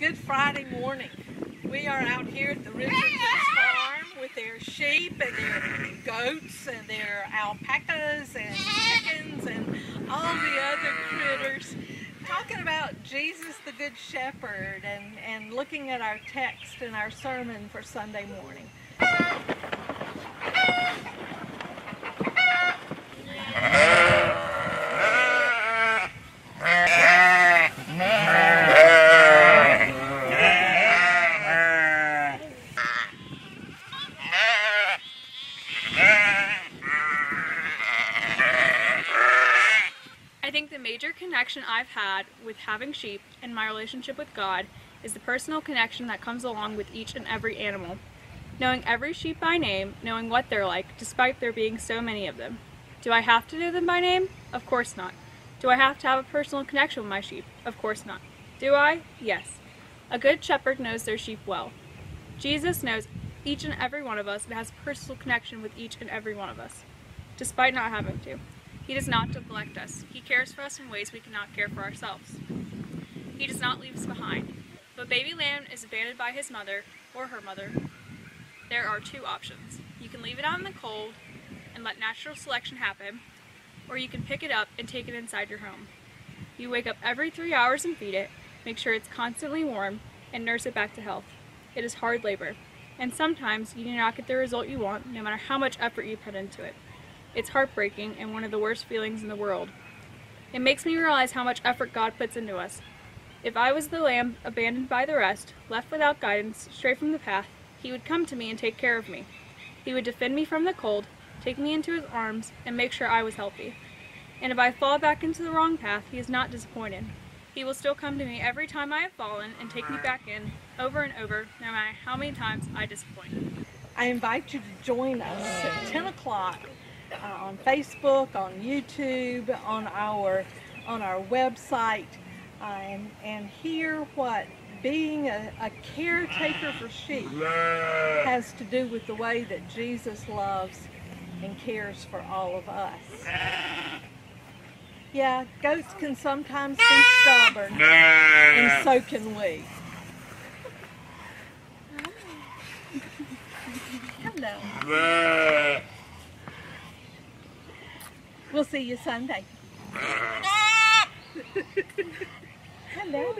Good Friday morning. We are out here at the Richardson's farm with their sheep and their goats and their alpacas and chickens and all the other critters talking about Jesus the Good Shepherd and, and looking at our text and our sermon for Sunday morning. I think the major connection I've had with having sheep and my relationship with God is the personal connection that comes along with each and every animal. Knowing every sheep by name, knowing what they're like, despite there being so many of them. Do I have to know them by name? Of course not. Do I have to have a personal connection with my sheep? Of course not. Do I? Yes. A good shepherd knows their sheep well. Jesus knows each and every one of us and has personal connection with each and every one of us, despite not having to. He does not neglect us. He cares for us in ways we cannot care for ourselves. He does not leave us behind. But baby lamb is abandoned by his mother or her mother, there are two options. You can leave it out in the cold and let natural selection happen, or you can pick it up and take it inside your home. You wake up every three hours and feed it, make sure it's constantly warm, and nurse it back to health. It is hard labor, and sometimes you do not get the result you want no matter how much effort you put into it. It's heartbreaking and one of the worst feelings in the world. It makes me realize how much effort God puts into us. If I was the lamb abandoned by the rest, left without guidance, straight from the path, He would come to me and take care of me. He would defend me from the cold, take me into His arms, and make sure I was healthy. And if I fall back into the wrong path, He is not disappointed. He will still come to me every time I have fallen and take me back in, over and over, no matter how many times I disappoint. I invite you to join us at 10 o'clock uh, on Facebook, on YouTube, on our on our website, uh, and, and hear what being a, a caretaker for sheep has to do with the way that Jesus loves and cares for all of us. Yeah, goats can sometimes be stubborn, and so can we. Hello. We'll see you Sunday. Hello.